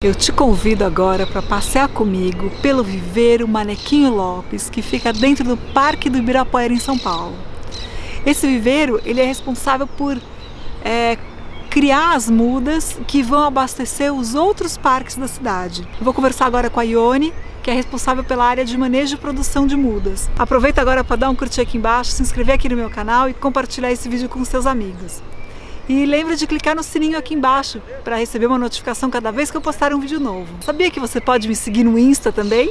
Eu te convido agora para passear comigo pelo viveiro Manequinho Lopes, que fica dentro do Parque do Ibirapuera em São Paulo. Esse viveiro ele é responsável por é, criar as mudas que vão abastecer os outros parques da cidade. Vou conversar agora com a Ione, que é responsável pela área de manejo e produção de mudas. Aproveita agora para dar um curtir aqui embaixo, se inscrever aqui no meu canal e compartilhar esse vídeo com seus amigos. E lembre de clicar no sininho aqui embaixo para receber uma notificação cada vez que eu postar um vídeo novo. Sabia que você pode me seguir no Insta também?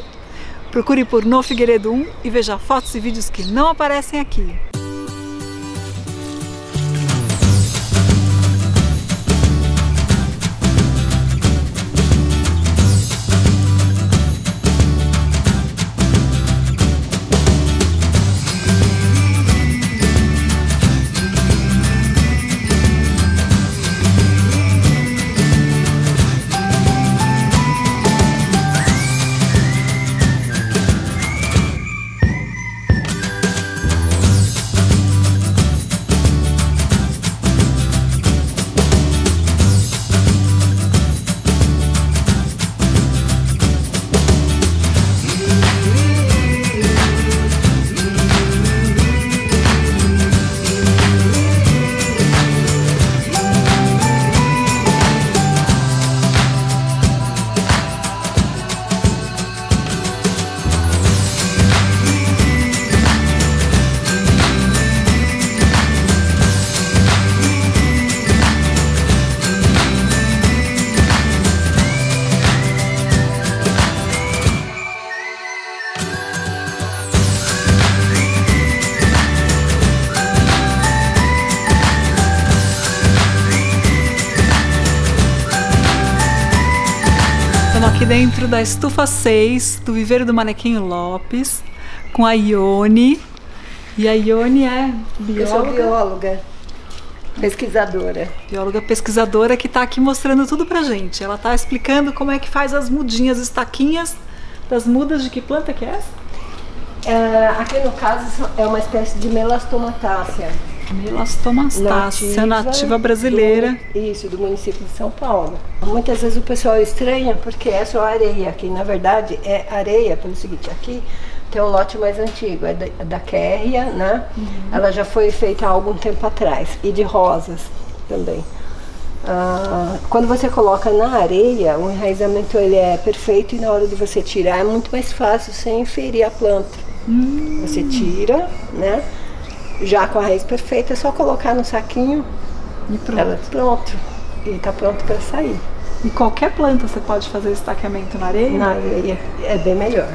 Procure por No Figueiredo 1 e veja fotos e vídeos que não aparecem aqui. Aqui dentro da estufa 6 do viveiro do Manequinho Lopes com a Ione. E a Ione é Eu sou bióloga, bióloga, pesquisadora. bióloga pesquisadora que está aqui mostrando tudo pra gente. Ela está explicando como é que faz as mudinhas, estaquinhas das mudas de que planta que é essa? É, aqui no caso é uma espécie de melastomatácea. Melastomastácea, nativa brasileira. do- isso, do município de São Paulo. Muitas vezes o pessoal estranha porque é só areia, que na verdade é areia, pelo seguinte, aqui tem um lote mais antigo, é da, é da Quérria, né? Ela já foi feita há algum tempo atrás, e de rosas também. Ah, quando você coloca na areia, o enraizamento ele é perfeito e na hora de você tirar é muito mais fácil sem ferir a planta. Você tira, né? Já com a raiz perfeita, é só colocar no saquinho, E pronto. ela pronto. E tá pronto para sair. E qualquer planta você pode fazer estaqueamento na areia? Na areia é bem melhor.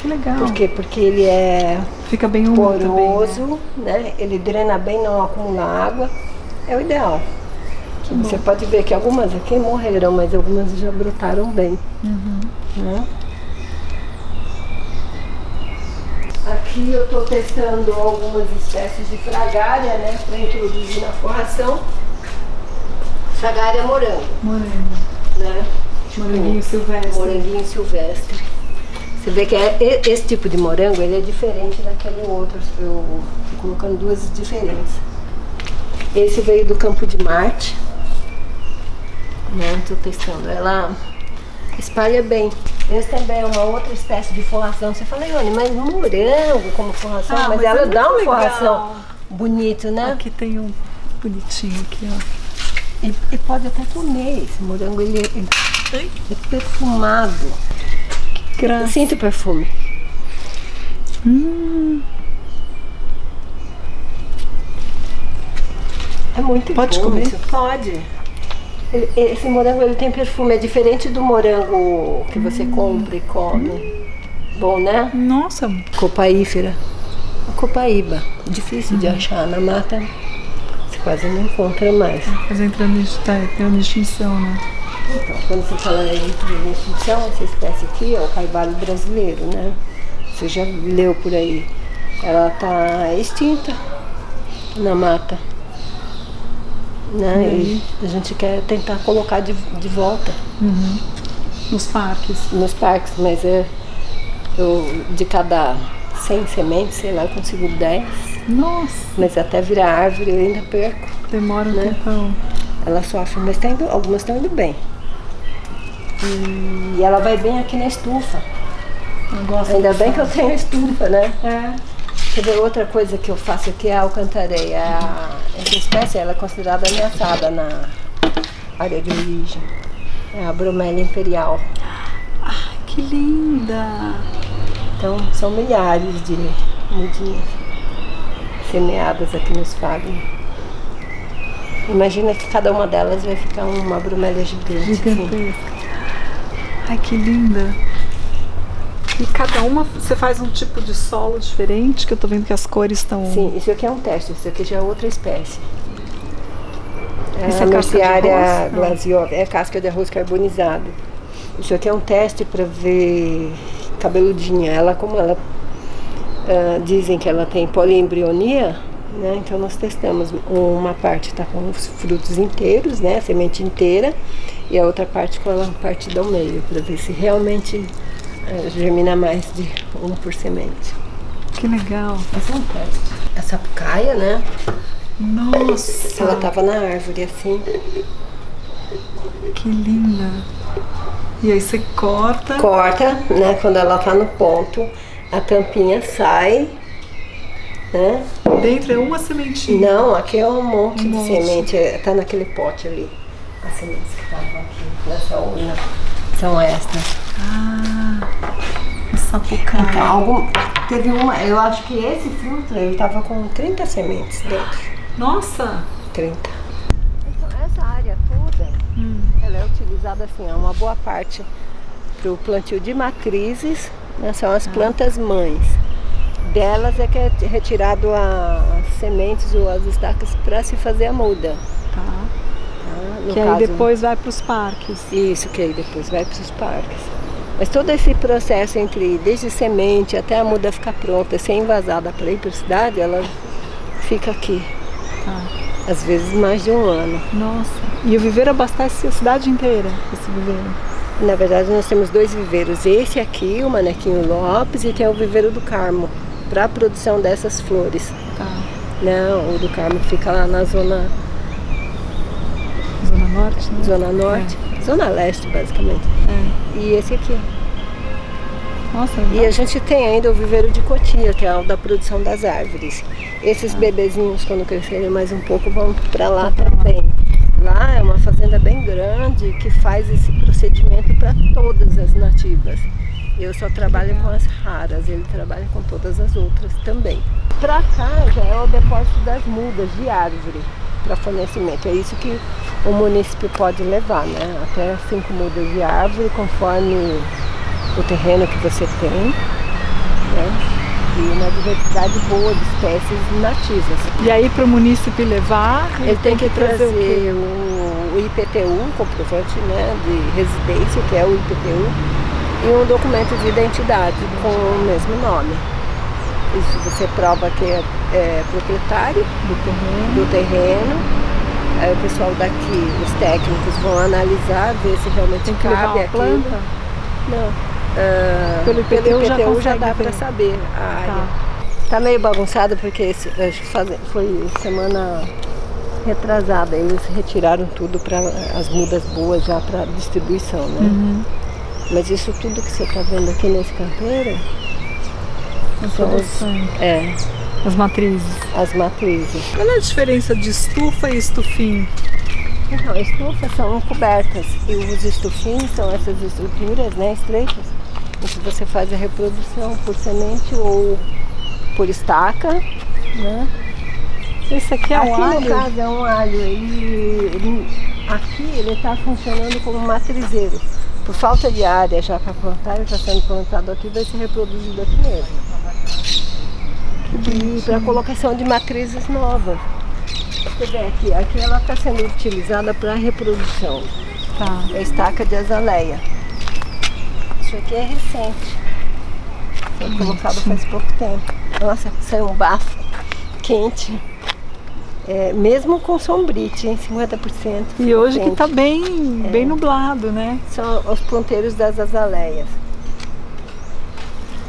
Que legal. Por quê? Porque ele é Fica bem também, né? poroso, né? Ele drena bem, não acumula água. É o ideal. Você pode ver que algumas aqui morreram, mas algumas já brotaram bem. Uhum. né? Aqui eu estou testando algumas espécies de fragária, né? Para introduzir na forração. Fragária morango, Morango. né? Tipo, Moranguinho silvestre. Moranguinho silvestre. Você vê que é, esse tipo de morango ele é diferente daquele outro. Eu tô colocando duas diferentes. Esse veio do campo de Marte. Né? Tô testando. Ela espalha bem. Esse também é uma outra espécie de forração. Você fala, Ione, mas morango como forração, Ah, mas, mas ela é dá uma legal. forração bonito, né? Aqui tem um bonitinho aqui, ó. E, e pode até comer esse morango, ele, ele é perfumado. Graça. Sinta o perfume. Hum, É muito Pode bom comer? Pode. Esse morango ele tem perfume, é diferente do morango que você compra e come. Bom, né? nossa, Copaífera. A copaíba. Difícil de achar na mata. Você quase não encontra mais. mas entrando em, tá, entrando em extinção, né? Então, quando você fala em extinção, essa espécie aqui é o caibalho brasileiro, né? Você já leu por aí. Ela está extinta na mata. Né? E a gente quer tentar colocar de, de volta Nos parques. nos parques, mas é, eu, de cada 100 sementes, sei lá, eu consigo 10. Nossa, Mas até virar árvore eu ainda perco. demora um Né? tempão. Ela sofre, mas tá indo, algumas estão indo bem. E ela vai bem aqui na estufa. Ainda bem que eu tenho estufa, né? É. Quer ver outra coisa que eu faço aqui é a alcantareia. A, essa espécie ela é considerada ameaçada na área de origem. É a bromélia imperial. Ai, que linda! Então são milhares de mudinhas semeadas aqui no esfagno. Imagina que cada uma delas vai ficar uma bromélia gigante. assim. Gigantesca. Ai, que linda! E cada uma você faz um tipo de solo diferente, que eu tô vendo que as cores estão. Sim, isso aqui é um teste, isso aqui já é outra espécie. É Isso a é casca de Merciaria arroz? Não. glasiova, é casca de arroz carbonizado. Isso aqui é um teste para ver cabeludinha. Ela, como ela ah, dizem que ela tem poliembrionia, né? Então nós testamos. Uma parte está com os frutos inteiros, né? A semente inteira, e a outra parte com a parte do meio, para ver se realmente ah, germina mais de um por semente. Que legal! Esse é um teste. A sapucaia, né? Nossa! Ela tava na árvore assim. Que linda! E aí você corta. Corta, né? Quando ela tá no ponto, a tampinha sai, né? Dentro é uma sementinha. Não, aqui é um monte Um de monte. semente, é, tá naquele pote ali. As sementes que estavam aqui nessa urna são estas. Ah, o Então, sapucaia. algum, teve uma, eu acho que esse fruto ele tava com 30 sementes dentro. Nossa! 30. Então essa área toda, ela é utilizada assim, ó, uma boa parte para o plantio de matrizes, né, são as plantas mães. Delas é que é retirado as sementes ou as estacas para se fazer a muda. Tá. tá? No Que aí caso- depois vai para os parques. Isso, que aí depois vai para os parques. Mas todo esse processo entre desde semente até a muda ficar pronta, ser invasada para ir para a cidade, ela fica aqui. Tá. Às vezes mais de um ano. Nossa. E o viveiro abastece a cidade inteira, esse viveiro. Na verdade, nós temos dois viveiros. Esse aqui, o Manequinho Lopes, e tem o viveiro do Carmo, para a produção dessas flores. Tá. Não, o do Carmo fica lá na zona, Zona Norte, né? zona norte, zona leste, basicamente. É. E esse aqui. Nossa, E a gente tem ainda o viveiro de Cotia, que é o da produção das árvores. Esses bebezinhos, quando crescerem mais um pouco, vão para lá também. Lá é uma fazenda bem grande que faz esse procedimento para todas as nativas. Eu só trabalho com as raras, ele trabalha com todas as outras também. Para cá já é o depósito das mudas de árvore para fornecimento. É isso que o município pode levar, né? Até cinco mudas de árvore, conforme o terreno que você tem, né? E uma diversidade boa de espécies nativas. E aí para o munícipe levar, Ele tem que trazer o quê? o, o IPTU, o comprovante né, de residência, que é o IPTU, e um documento de identidade com o mesmo nome. Isso você prova que é, é proprietário do terreno. do terreno. Aí o pessoal daqui, os técnicos, vão analisar, ver se realmente Tem que levar cabe aquilo. planta. Não. Ah, Pelo IPTU já já consegue dá para saber a Tá. área. Tá meio bagunçado porque esse, acho que foi semana retrasada. Eles retiraram tudo para as mudas boas já para distribuição, né? Uhum. Mas isso tudo que você está vendo aqui nesse canteiro As é, As matrizes. as matrizes. Qual é a diferença de estufa e estufim? Então, estufas são cobertas e os estufins são essas estruturas né, estreitas em que você faz a reprodução por semente ou por estaca. Né? Esse aqui é aqui o no alho. caso é um alho. Ele, ele- aqui ele está funcionando como matrizeiro. Por falta de área já para plantar, ele está sendo plantado aqui vai ser reproduzido aqui mesmo. E para colocação de matrizes novas. Você vê aqui, aqui ela está sendo utilizada para reprodução. Tá. É estaca de azaleia. Isso aqui é recente. Foi colocado faz pouco tempo. Nossa, saiu um bafo quente. É, mesmo com sombrite, em 50%. E hoje que quente. tá bem, bem nublado, né? São os ponteiros das azaleias.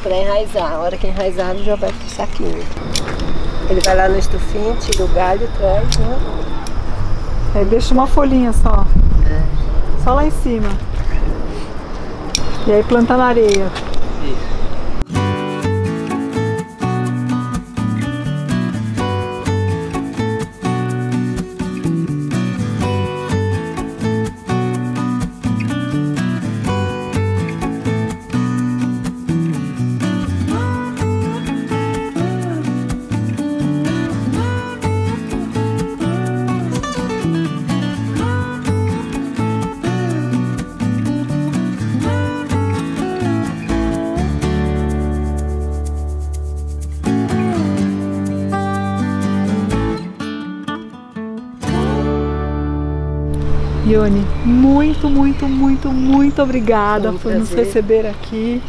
Para enraizar. A hora que enraizar, ele já vai pro saquinho. Ele vai lá no estufinho, tira o galho, traz, né? Aí deixa uma folhinha só. Só lá em cima. E aí plantar na areia. Ione, muito, muito, muito, muito obrigada um por nos receber aqui.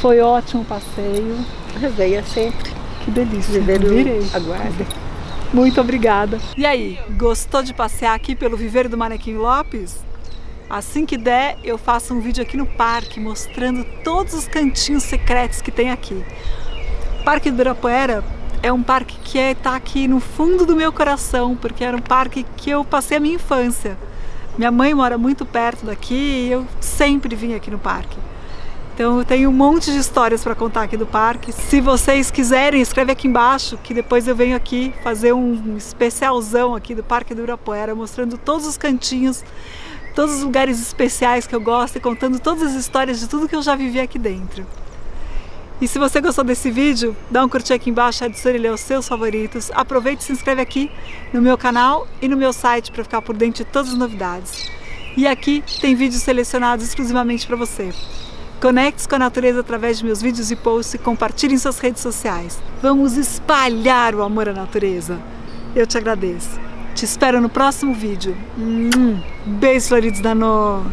Foi ótimo o passeio. Venha sempre. Que delícia. Viveiro Virei. aguarda. Muito obrigada. E aí, gostou de passear aqui pelo viveiro do Manequim Lopes? Assim que der, eu faço um vídeo aqui no parque mostrando todos os cantinhos secretos que tem aqui. O Parque do Ibirapuera é um parque que está aqui no fundo do meu coração, porque era um parque que eu passei a minha infância. Minha mãe mora muito perto daqui e eu sempre vim aqui no parque. Então eu tenho um monte de histórias para contar aqui do parque. Se vocês quiserem, escreve aqui embaixo que depois eu venho aqui fazer um especialzão aqui do Parque do Ibirapuera, mostrando todos os cantinhos, todos os lugares especiais que eu gosto e contando todas as histórias de tudo que eu já vivi aqui dentro. E se você gostou desse vídeo, dá um curtir aqui embaixo, adicione ele aos seus favoritos. Aproveite e se inscreve aqui no meu canal e no meu site para ficar por dentro de todas as novidades. E aqui tem vídeos selecionados exclusivamente para você. Conecte-se com a natureza através de meus vídeos e posts e compartilhe em suas redes sociais. Vamos espalhar o amor à natureza. Eu te agradeço. Te espero no próximo vídeo. Hum, Beijos floridos da No.